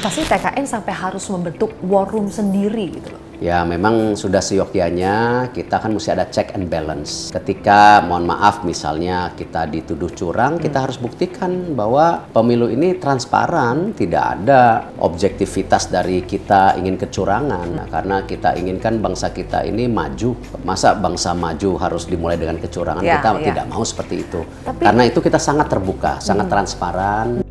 Kenapa sih TKN sampai harus membentuk war room sendiri gitu loh? Ya memang sudah seyogyanya kita kan mesti ada check and balance. Ketika mohon maaf misalnya kita dituduh curang, hmm. kita harus buktikan bahwa pemilu ini transparan, tidak ada objektivitas dari kita ingin kecurangan. Hmm. Nah, karena kita inginkan bangsa kita ini maju. Masa bangsa maju harus dimulai dengan kecurangan? Ya, kita ya. tidak mau seperti itu. Tapi, karena itu kita sangat terbuka, sangat hmm. transparan.